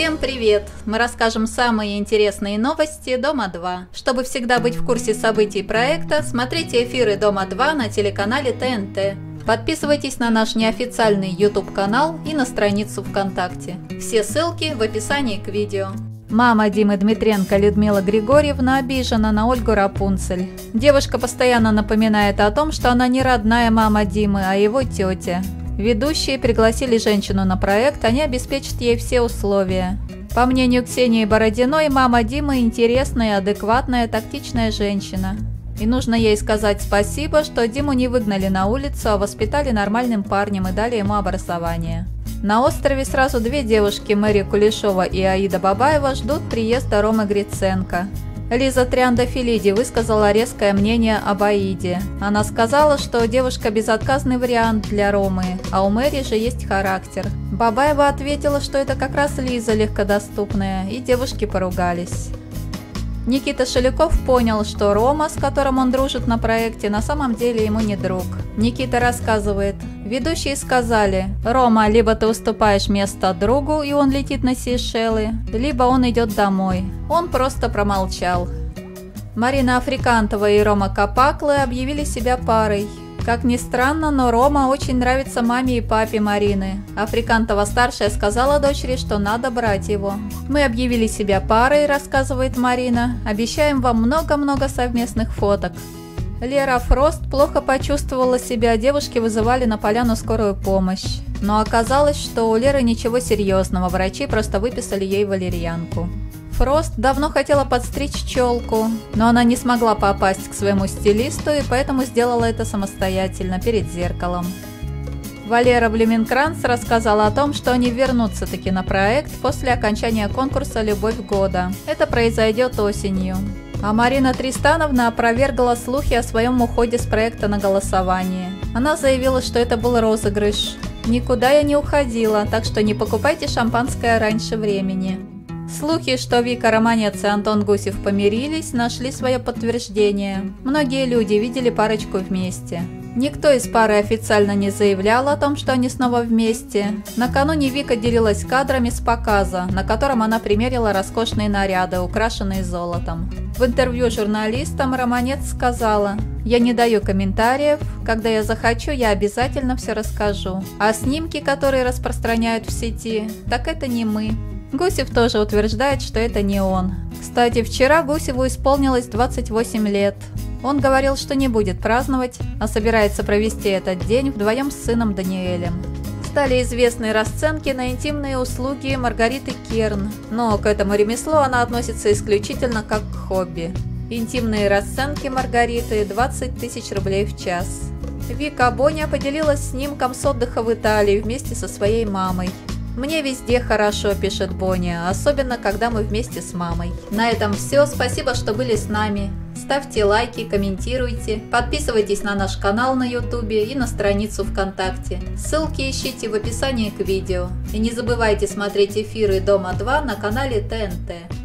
Всем привет! Мы расскажем самые интересные новости Дома-2. Чтобы всегда быть в курсе событий проекта, смотрите эфиры Дома-2 на телеканале ТНТ. Подписывайтесь на наш неофициальный YouTube-канал и на страницу ВКонтакте. Все ссылки в описании к видео. Мама Димы Дмитренко Людмила Григорьевна обижена на Ольгу Рапунцель. Девушка постоянно напоминает о том, что она не родная мама Димы, а его тетя. Ведущие пригласили женщину на проект, они обеспечат ей все условия. По мнению Ксении Бородиной, мама Димы интересная, адекватная, тактичная женщина. И нужно ей сказать спасибо, что Диму не выгнали на улицу, а воспитали нормальным парнем и дали ему образование. На острове сразу две девушки, Мэри Кулешова и Аида Бабаева, ждут приезда Ромы Гриценко. Лиза Триандафилиди высказала резкое мнение об Аиде. Она сказала, что девушка безотказный вариант для Ромы, а у Мэри же есть характер. Бабаева ответила, что это как раз Лиза легкодоступная, и девушки поругались. Никита Шеляков понял, что Рома, с которым он дружит на проекте, на самом деле ему не друг. Никита рассказывает. Ведущие сказали, Рома, либо ты уступаешь место другу, и он летит на Сейшелы, либо он идет домой. Он просто промолчал. Марина Африкантова и Рома Капаклы объявили себя парой. Как ни странно, но Рома очень нравится маме и папе Марины. Африкантова-старшая сказала дочери, что надо брать его. «Мы объявили себя парой», – рассказывает Марина. «Обещаем вам много-много совместных фоток». Лера Фрост плохо почувствовала себя, девушки вызывали на поляну скорую помощь. Но оказалось, что у Леры ничего серьезного, врачи просто выписали ей валерьянку. Фрост давно хотела подстричь челку, но она не смогла попасть к своему стилисту и поэтому сделала это самостоятельно перед зеркалом. Валера Блеменкранц рассказала о том, что они вернутся таки на проект после окончания конкурса «Любовь года». Это произойдет осенью. А Марина Тристановна опровергла слухи о своем уходе с проекта на голосование. Она заявила, что это был розыгрыш. «Никуда я не уходила, так что не покупайте шампанское раньше времени». Слухи, что Вика Романец и Антон Гусев помирились, нашли свое подтверждение. Многие люди видели парочку вместе. Никто из пары официально не заявлял о том, что они снова вместе. Накануне Вика делилась кадрами с показа, на котором она примерила роскошные наряды, украшенные золотом. В интервью журналистам Романец сказала, «Я не даю комментариев, когда я захочу, я обязательно все расскажу. А снимки, которые распространяют в сети, так это не мы. Гусев тоже утверждает, что это не он. Кстати, вчера Гусеву исполнилось 28 лет. Он говорил, что не будет праздновать, а собирается провести этот день вдвоем с сыном Даниэлем. Стали известны расценки на интимные услуги Маргариты Керн, но к этому ремеслу она относится исключительно как к хобби. Интимные расценки Маргариты – 20 тысяч рублей в час. Вика Боня поделилась снимком с отдыха в Италии вместе со своей мамой. Мне везде хорошо, пишет Боня, особенно когда мы вместе с мамой. На этом все, спасибо, что были с нами. Ставьте лайки, комментируйте, подписывайтесь на наш канал на ютубе и на страницу ВКонтакте. Ссылки ищите в описании к видео. И не забывайте смотреть эфиры Дома 2 на канале ТНТ.